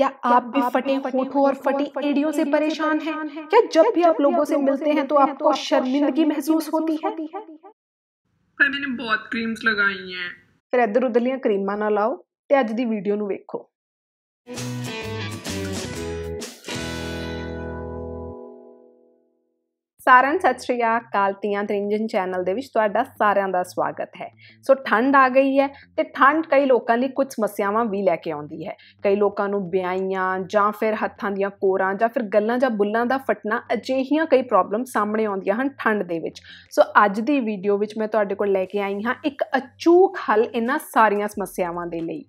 क्या आप भी फटे होठों और फटी एड़ियों से परेशान हैं? क्या जब भी आप लोगों से मिलते तो हैं तो आपको शर्मिंदगी महसूस होती है? मैंने ਪਰ ਮੈਨੇ ਬਹੁਤ ਕਰੀਮਸ ਲਗਾਈਆਂ ਫਿਰ ਇੱਧਰ ਉਧਰਲੀਆਂ ਕਰੀਮਾਂ ਨਾ ਲਾਓ ਤੇ ਅੱਜ ਦੀ ਵੀਡੀਓ ਨੂੰ ਵੇਖੋ ਸਾਰਿਆਂ ਨੂੰ ਸਤਿ ਸ਼੍ਰੀ ਅਕਾਲ ਤੀਆਂ ਤ੍ਰਿੰਜਨ ਚੈਨਲ ਦੇ ਵਿੱਚ ਤੁਹਾਡਾ ਸਾਰਿਆਂ ਦਾ ਸਵਾਗਤ ਹੈ। ਸੋ ਠੰਡ ਆ ਗਈ ਹੈ ਤੇ ਠੰਡ ਕਈ ਲੋਕਾਂ ਲਈ ਕੁਝ ਸਮੱਸਿਆਵਾਂ ਵੀ ਲੈ ਕੇ ਆਉਂਦੀ ਹੈ। ਕਈ ਲੋਕਾਂ ਨੂੰ ਬਿਆਈਆਂ ਜਾਂ ਫਿਰ ਹੱਥਾਂ ਦੀਆਂ ਕੋਰਾਂ ਜਾਂ ਫਿਰ ਗੱਲਾਂ ਜਾਂ ਬੁੱਲਾਂ ਦਾ ਫਟਣਾ ਅਜਿਹੀਆਂ ਕਈ ਪ੍ਰੋਬਲਮ ਸਾਹਮਣੇ ਆਉਂਦੀਆਂ ਹਨ ਠੰਡ ਦੇ ਵਿੱਚ। ਸੋ ਅੱਜ ਦੀ ਵੀਡੀਓ ਵਿੱਚ ਮੈਂ ਤੁਹਾਡੇ ਕੋਲ ਲੈ ਕੇ ਆਈ ਹਾਂ ਇੱਕ ਅਚੂਕ ਹੱਲ ਇਹਨਾਂ ਸਾਰੀਆਂ ਸਮੱਸਿਆਵਾਂ ਦੇ ਲਈ।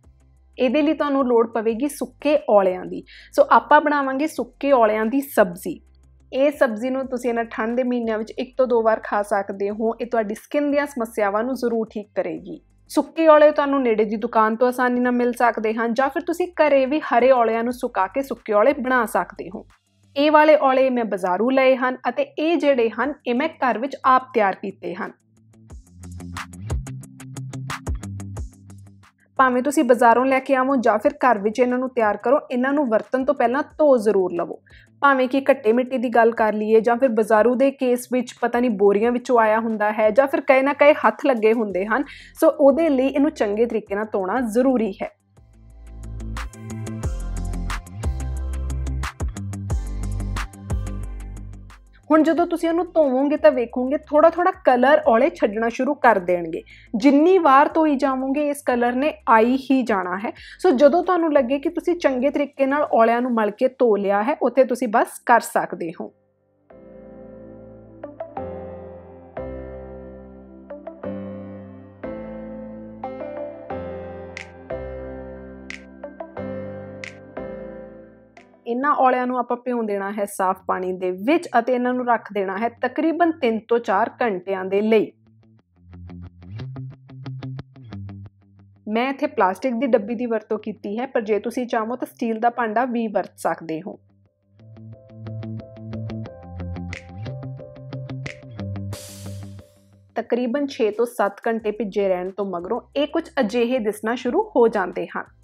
ਇਹਦੇ ਲਈ ਤੁਹਾਨੂੰ ਲੋੜ ਪਵੇਗੀ ਸੁੱਕੇ ਔਲਿਆਂ ਦੀ। ਸੋ ਆਪਾਂ ਬਣਾਵਾਂਗੇ ਸੁੱਕੇ ਔਲਿਆਂ ਦੀ ਸਬਜ਼ੀ। ਇਹ ਸਬਜ਼ੀ ਨੂੰ ਤੁਸੀਂ ਇਹਨਾਂ ਠੰਡ ਦੇ ਮਹੀਨਿਆਂ ਵਿੱਚ ਇੱਕ ਤੋਂ ਦੋ ਵਾਰ ਖਾ ਸਕਦੇ ਹੋ। ਇਹ ਤੁਹਾਡੀ ਸਕਿਨ ਦੀਆਂ ਸਮੱਸਿਆਵਾਂ ਨੂੰ ਜ਼ਰੂਰ ਠੀਕ ਕਰੇਗੀ। ਸੁੱਕੇ ਔਲੇ ਤੁਹਾਨੂੰ ਨੇੜੇ ਦੀ ਦੁਕਾਨ ਤੋਂ ਆਸਾਨੀ ਨਾਲ ਮਿਲ ਸਕਦੇ ਹਨ ਜਾਂ ਫਿਰ ਤੁਸੀਂ ਘਰੇ ਵੀ ਹਰੇ ਔਲਿਆਂ ਨੂੰ ਸੁਕਾ ਕੇ ਸੁੱਕੇ ਔਲੇ ਬਣਾ ਸਕਦੇ ਹੋ। ਇਹ ਵਾਲੇ ਔਲੇ ਮੈਂ ਬਾਜ਼ਾਰੋਂ ਲਏ ਹਨ ਅਤੇ ਇਹ ਜਿਹੜੇ ਹਨ, ਇਹ ਮੈਂ ਘਰ ਵਿੱਚ ਆਪ ਤਿਆਰ ਕੀਤੇ ਹਨ। ਭਾਵੇਂ ਤੁਸੀਂ ਬਾਜ਼ਾਰੋਂ ਲੈ ਕੇ ਆਵੋ ਜਾਂ ਫਿਰ ਘਰ ਵਿੱਚ ਇਹਨਾਂ ਨੂੰ ਤਿਆਰ ਕਰੋ, ਇਹਨਾਂ ਨੂੰ ਵਰਤਣ ਤੋਂ ਪਹਿਲਾਂ ਧੋ ਜ਼ਰੂਰ ਲਵੋ। ਭਾਵੇਂ ਕਿ ਘੱਟੇ ਮਿੱਟੀ ਦੀ ਗੱਲ ਕਰ ਲਈਏ ਜਾਂ ਫਿਰ ਬਾਜ਼ਾਰੂ ਦੇ ਕੇਸ ਵਿੱਚ ਪਤਾ ਨਹੀਂ ਬੋਰੀਆਂ ਵਿੱਚੋਂ ਆਇਆ ਹੁੰਦਾ ਹੈ ਜਾਂ ਫਿਰ ਕਈ ਨਾ ਕਈ ਹੱਥ ਲੱਗੇ ਹੁੰਦੇ ਹਨ, ਸੋ ਉਹਦੇ ਲਈ ਇਹਨੂੰ ਚੰਗੇ ਤਰੀਕੇ ਨਾਲ ਧੋਣਾ ਜ਼ਰੂਰੀ ਹੈ। ਹੁਣ ਜਦੋਂ ਤੁਸੀਂ ਉਹਨੂੰ ਧੋਵੋਗੇ ਤਾਂ ਵੇਖੋਗੇ ਥੋੜਾ ਥੋੜਾ ਕਲਰ ਔਲੇ ਛੱਡਣਾ ਸ਼ੁਰੂ ਕਰ ਦੇਣਗੇ। ਜਿੰਨੀ ਵਾਰ ਧੋਈ ਜਾਵੋਗੇ ਇਸ ਕਲਰ ਨੇ ਆਈ ਹੀ ਜਾਣਾ ਹੈ। ਸੋ ਜਦੋਂ ਤੁਹਾਨੂੰ ਲੱਗੇ ਕਿ ਤੁਸੀਂ ਚੰਗੇ ਤਰੀਕੇ ਨਾਲ ਔਲਿਆਂ ਨੂੰ ਮਲ ਕੇ ਧੋ ਲਿਆ ਹੈ, ਉੱਥੇ ਤੁਸੀਂ ਬਸ ਕਰ ਸਕਦੇ ਹੋ। ਇਹਨਾਂ ਔਲਿਆਂ ਨੂੰ ਆਪਾਂ ਭਿਉਂ ਦੇਣਾ ਹੈ ਸਾਫ਼ ਪਾਣੀ ਦੇ ਵਿੱਚ ਅਤੇ ਇਹਨਾਂ ਨੂੰ ਰੱਖ ਦੇਣਾ ਹੈ ਤਕਰੀਬਨ 3 ਤੋਂ 4 ਘੰਟਿਆਂ ਦੇ ਲਈ। ਮੈਂ ਇੱਥੇ ਪਲਾਸਟਿਕ ਦੀ ਡੱਬੀ ਦੀ ਵਰਤੋਂ ਕੀਤੀ ਹੈ, ਪਰ ਜੇ ਤੁਸੀਂ ਚਾਹੋ ਤਾਂ ਸਟੀਲ ਦਾ ਭਾਂਡਾ ਵੀ ਵਰਤ ਸਕਦੇ ਹੋ। ਤਕਰੀਬਨ 6 ਤੋਂ 7 ਘੰਟੇ ਭਿੱਜੇ ਰਹਿਣ ਤੋਂ ਮਗਰੋਂ ਇਹ ਕੁਝ ਅਜਿਹੇ ਦਿਸਣਾ ਸ਼ੁਰੂ ਹੋ ਜਾਂਦੇ ਹਨ।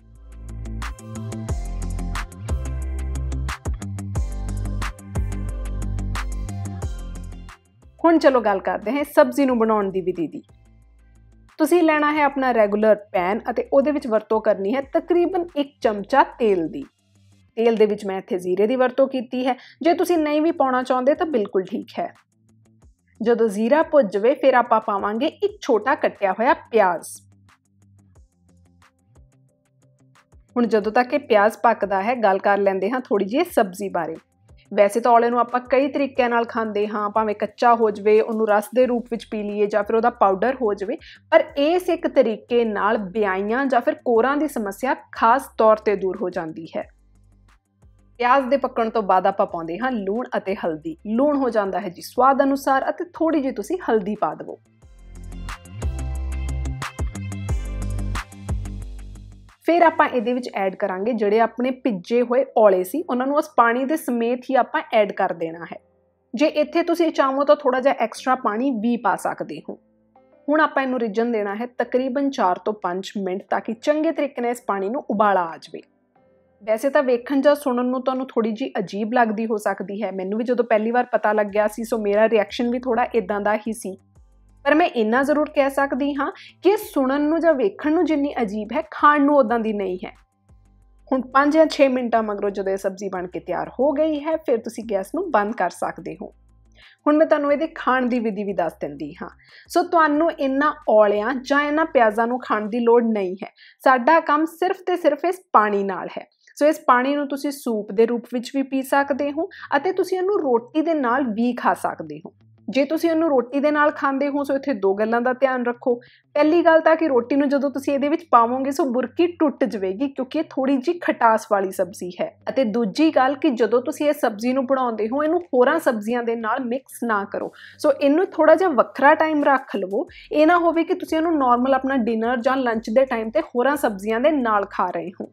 ਹੁਣ ਚਲੋ ਗੱਲ ਕਰਦੇ ਹਾਂ ਸਬਜ਼ੀ ਨੂੰ ਬਣਾਉਣ ਦੀ ਵਿਧੀ ਦੀ। ਤੁਸੀਂ ਲੈਣਾ ਹੈ ਆਪਣਾ ਰੈਗੂਲਰ ਪੈਨ ਅਤੇ ਉਹਦੇ ਵਿੱਚ ਵਰਤੋਂ ਕਰਨੀ ਹੈ ਤਕਰੀਬਨ 1 ਚਮਚਾ ਤੇਲ ਦੀ। ਤੇਲ ਦੇ ਵਿੱਚ ਮੈਂ ਇੱਥੇ ਜ਼ੀਰੇ ਦੀ ਵਰਤੋਂ ਕੀਤੀ ਹੈ। ਜੇ ਤੁਸੀਂ ਨਹੀਂ ਵੀ ਪਾਉਣਾ ਚਾਹੁੰਦੇ ਤਾਂ ਬਿਲਕੁਲ ਠੀਕ ਹੈ। ਜਦੋਂ ਜ਼ੀਰਾ ਭੁੱਜ ਜਾਵੇ, ਫਿਰ ਆਪਾਂ ਪਾਵਾਂਗੇ ਇੱਕ ਛੋਟਾ ਕੱਟਿਆ ਹੋਇਆ ਪਿਆਜ਼। ਹੁਣ ਜਦੋਂ ਤੱਕ ਇਹ ਪਿਆਜ਼ ਪੱਕਦਾ ਹੈ, ਗੱਲ ਕਰ ਲੈਂਦੇ ਹਾਂ ਥੋੜੀ ਜਿਹੀ ਸਬਜ਼ੀ ਬਾਰੇ। ਵੈਸੇ ਤਾਂ ਔਲੇ ਨੂੰ ਆਪਾਂ ਕਈ ਤਰੀਕਿਆਂ ਨਾਲ ਖਾਂਦੇ ਹਾਂ, ਭਾਵੇਂ ਕੱਚਾ ਹੋ ਜਵੇ, ਉਹਨੂੰ ਰਸ ਦੇ ਰੂਪ ਵਿੱਚ ਪੀ ਲਈਏ ਜਾਂ ਫਿਰ ਉਹਦਾ ਪਾਊਡਰ ਹੋ ਜਵੇ, ਪਰ ਇਸ ਇੱਕ ਤਰੀਕੇ ਨਾਲ ਬਿਆਈਆਂ ਜਾਂ ਫਿਰ ਕੋਰਾਂ ਦੀ ਸਮੱਸਿਆ ਖਾਸ ਤੌਰ ਤੇ ਦੂਰ ਹੋ ਜਾਂਦੀ ਹੈ। ਪਿਆਜ਼ ਦੇ ਪੱਕਣ ਤੋਂ ਬਾਅਦ ਆਪਾਂ ਪਾਉਂਦੇ ਹਾਂ ਲੂਣ ਅਤੇ ਹਲਦੀ। ਲੂਣ ਹੋ ਜਾਂਦਾ ਹੈ ਜੀ ਸਵਾਦ ਅਨੁਸਾਰ ਅਤੇ ਥੋੜੀ ਜਿਹੀ ਤੁਸੀਂ ਹਲਦੀ ਪਾ ਦਿਵੋ। ਫਿਰ ਆਪਾਂ ਇਹਦੇ ਵਿੱਚ ਐਡ ਕਰਾਂਗੇ ਜਿਹੜੇ ਆਪਣੇ ਭਿੱਜੇ ਹੋਏ ਔਲੇ ਸੀ, ਉਹਨਾਂ ਨੂੰ ਉਸ ਪਾਣੀ ਦੇ ਸਮੇਤ ਹੀ ਆਪਾਂ ਐਡ ਕਰ ਦੇਣਾ ਹੈ। ਜੇ ਇੱਥੇ ਤੁਸੀਂ ਚਾਹੋ ਤਾਂ ਥੋੜਾ ਜਿਹਾ ਐਕਸਟਰਾ ਪਾਣੀ ਵੀ ਪਾ ਸਕਦੇ ਹੋ। ਹੁਣ ਆਪਾਂ ਇਹਨੂੰ ਰਿੱਝਣ ਦੇਣਾ ਹੈ ਤਕਰੀਬਨ 4 ਤੋਂ 5 ਮਿੰਟ ਤਾਂ ਕਿ ਚੰਗੇ ਤਰੀਕੇ ਨਾਲ ਇਸ ਪਾਣੀ ਨੂੰ ਉਬਾਲਾ ਆ ਜਾਵੇ। ਵੈਸੇ ਤਾਂ ਵੇਖਣ ਜਾਂ ਸੁਣਨ ਨੂੰ ਤੁਹਾਨੂੰ ਥੋੜੀ ਜੀ ਅਜੀਬ ਲੱਗਦੀ ਹੋ ਸਕਦੀ ਹੈ। ਮੈਨੂੰ ਵੀ ਜਦੋਂ ਪਹਿਲੀ ਵਾਰ ਪਤਾ ਲੱਗਿਆ ਸੀ, ਸੋ ਮੇਰਾ ਰਿਐਕਸ਼ਨ ਵੀ ਥੋੜਾ ਇਦਾਂ ਦਾ ਹੀ ਸੀ। ਪਰ ਮੈਂ ਇੰਨਾ ਜ਼ਰੂਰ ਕਹਿ ਸਕਦੀ ਹਾਂ ਕਿ ਸੁਣਨ ਨੂੰ ਜਾਂ ਵੇਖਣ ਨੂੰ ਜਿੰਨੀ ਅਜੀਬ ਹੈ, ਖਾਣ ਨੂੰ ਉਦਾਂ ਦੀ ਨਹੀਂ ਹੈ। ਹੁਣ 5 ਜਾਂ 6 ਮਿੰਟਾਂ ਮਗਰੋਂ ਜਦੋਂ ਇਹ ਸਬਜ਼ੀ ਬਣ ਕੇ ਤਿਆਰ ਹੋ ਗਈ ਹੈ, ਫਿਰ ਤੁਸੀਂ ਗੈਸ ਨੂੰ ਬੰਦ ਕਰ ਸਕਦੇ ਹੋ। ਹੁਣ ਮੈਂ ਤੁਹਾਨੂੰ ਇਹਦੇ ਖਾਣ ਦੀ ਵਿਧੀ ਵੀ ਦੱਸ ਦਿੰਦੀ ਹਾਂ। ਸੋ ਤੁਹਾਨੂੰ ਇਹਨਾਂ ਔਲਿਆਂ ਜਾਂ ਇਹਨਾਂ ਪਿਆਜ਼ਾਂ ਨੂੰ ਖਾਣ ਦੀ ਲੋੜ ਨਹੀਂ ਹੈ। ਸਾਡਾ ਕੰਮ ਸਿਰਫ ਤੇ ਸਿਰਫ ਇਸ ਪਾਣੀ ਨਾਲ ਹੈ। ਸੋ ਇਸ ਪਾਣੀ ਨੂੰ ਤੁਸੀਂ ਸੂਪ ਦੇ ਰੂਪ ਵਿੱਚ ਵੀ ਪੀ ਸਕਦੇ ਹੋ ਅਤੇ ਤੁਸੀਂ ਇਹਨੂੰ ਰੋਟੀ ਦੇ ਨਾਲ ਵੀ ਖਾ ਸਕਦੇ ਹੋ। ਜੇ ਤੁਸੀਂ ਉਹਨੂੰ ਰੋਟੀ ਦੇ ਨਾਲ ਖਾਂਦੇ ਹੋ, ਸੋ ਇੱਥੇ ਦੋ ਗੱਲਾਂ ਦਾ ਧਿਆਨ ਰੱਖੋ। ਪਹਿਲੀ ਗੱਲ ਤਾਂ ਕਿ ਰੋਟੀ ਨੂੰ ਜਦੋਂ ਤੁਸੀਂ ਇਹਦੇ ਵਿੱਚ ਪਾਵੋਗੇ, ਸੋ ਬੁਰਕੀ ਟੁੱਟ ਜਾਵੇਗੀ, ਕਿਉਂਕਿ ਇਹ ਥੋੜੀ ਜੀ ਖਟਾਸ ਵਾਲੀ ਸਬਜ਼ੀ ਹੈ। ਅਤੇ ਦੂਜੀ ਗੱਲ ਕਿ ਜਦੋਂ ਤੁਸੀਂ ਇਹ ਸਬਜ਼ੀ ਨੂੰ ਬਣਾਉਂਦੇ ਹੋ, ਇਹਨੂੰ ਹੋਰਾਂ ਸਬਜ਼ੀਆਂ ਦੇ ਨਾਲ ਮਿਕਸ ਨਾ ਕਰੋ। ਸੋ ਇਹਨੂੰ ਥੋੜਾ ਜਿਹਾ ਵੱਖਰਾ ਟਾਈਮ ਰੱਖ ਲਵੋ। ਇਹ ਨਾ ਹੋਵੇ ਕਿ ਤੁਸੀਂ ਇਹਨੂੰ ਨਾਰਮਲ ਆਪਣਾ ਡਿਨਰ ਜਾਂ ਲੰਚ ਦੇ ਟਾਈਮ ਤੇ ਹੋਰਾਂ ਸਬਜ਼ੀਆਂ ਦੇ ਨਾਲ ਖਾ ਰਹੇ ਹੋ।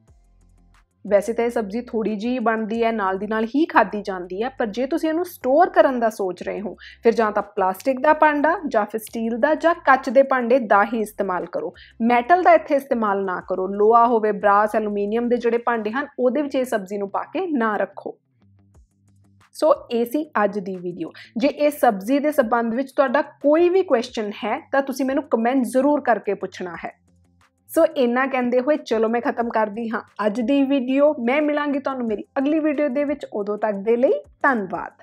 ਵੈਸੇ ਤਾਂ ਇਹ ਸਬਜ਼ੀ ਥੋੜੀ ਜੀ ਬਣਦੀ ਹੈ, ਨਾਲ ਦੀ ਨਾਲ ਹੀ ਖਾਦੀ ਜਾਂਦੀ ਹੈ, ਪਰ ਜੇ ਤੁਸੀਂ ਇਹਨੂੰ ਸਟੋਰ ਕਰਨ ਦਾ ਸੋਚ ਰਹੇ ਹੋ, ਫਿਰ ਜਾਂ ਤਾਂ ਪਲਾਸਟਿਕ ਦਾ ਭਾਂਡਾ ਜਾਂ ਫਿਰ ਸਟੀਲ ਦਾ ਜਾਂ ਕੱਚ ਦੇ ਭਾਂਡੇ ਦਾ ਹੀ ਇਸਤੇਮਾਲ ਕਰੋ। ਮੈਟਲ ਦਾ ਇੱਥੇ ਇਸਤੇਮਾਲ ਨਾ ਕਰੋ। ਲੋਹਾ ਹੋਵੇ, ਬਰਾਸ ਐਲੂਮੀਨੀਅਮ ਦੇ ਜਿਹੜੇ ਭਾਂਡੇ ਹਨ, ਉਹਦੇ ਵਿੱਚ ਇਹ ਸਬਜ਼ੀ ਨੂੰ ਪਾ ਕੇ ਨਾ ਰੱਖੋ। ਸੋ ਇਹ ਸੀ ਅੱਜ ਦੀ ਵੀਡੀਓ ਜੇ ਇਹ ਸਬਜ਼ੀ ਦੇ ਸੰਬੰਧ ਵਿੱਚ ਤੁਹਾਡਾ ਕੋਈ ਵੀ ਕੁਐਸਚਨ ਹੈ, ਤਾਂ ਤੁਸੀਂ ਮੈਨੂੰ ਕਮੈਂਟ ਜ਼ਰੂਰ ਕਰਕੇ ਪੁੱਛਣਾ ਹੈ। ਸੋ ਇੰਨਾ ਕਹਿੰਦੇ ਹੋਏ, ਚਲੋ ਮੈਂ ਖਤਮ ਕਰਦੀ ਹਾਂ ਅੱਜ ਦੀ ਵੀਡੀਓ ਮੈਂ ਮਿਲਾਂਗੀ ਤੁਹਾਨੂੰ ਮੇਰੀ ਅਗਲੀ ਵੀਡੀਓ ਦੇ ਵਿੱਚ। ਉਦੋਂ ਤੱਕ ਦੇ ਲਈ ਧੰਨਵਾਦ।